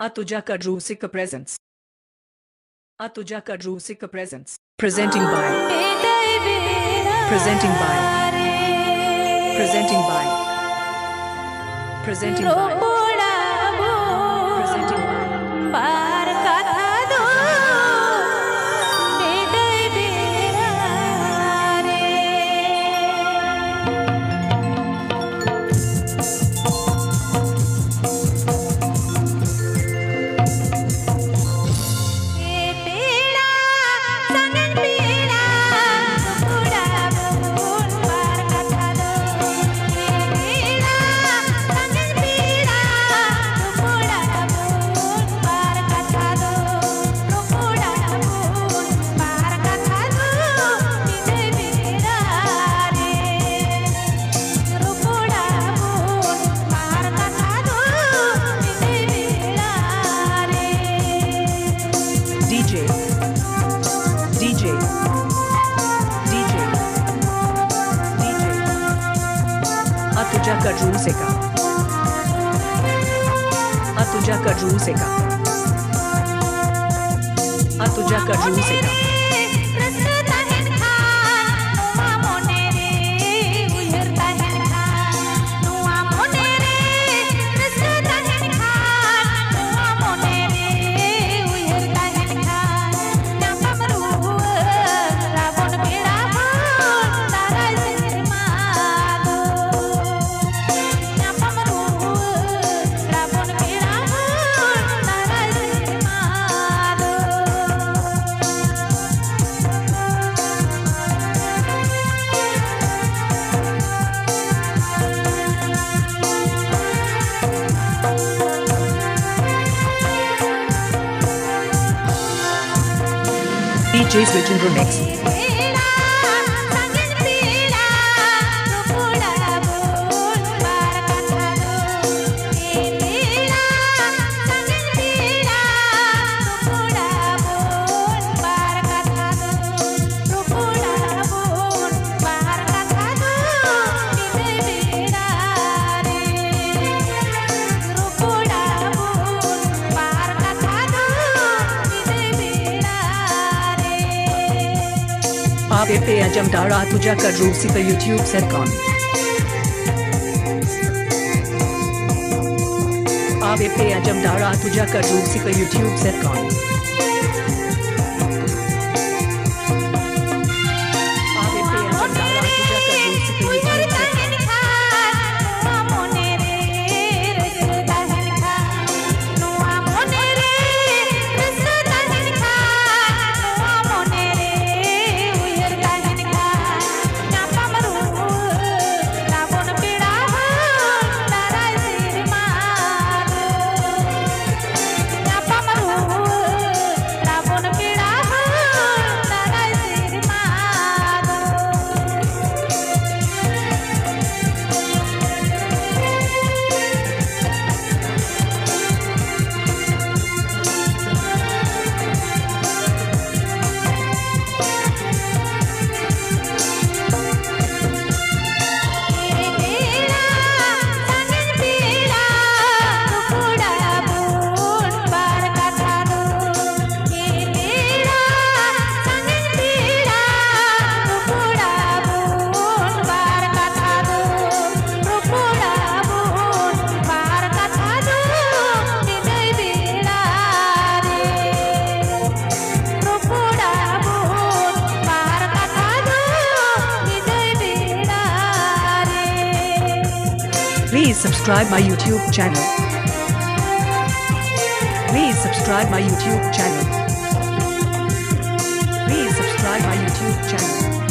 Atu Jakath Rusika presents. Atu Jakath Rusika presents. Presenting by. Presenting by. Presenting by. Presenting by. Presenting by. तुझा कटरू से का आ तुझा कटरू से का आ तुझा कटरू से का DJ Switch and Remix. आप पे अजम डारा तुझा कर रूसी का यूट्यूब सेट कौन आप Please subscribe my YouTube channel. Please subscribe my YouTube channel. Please subscribe my YouTube channel.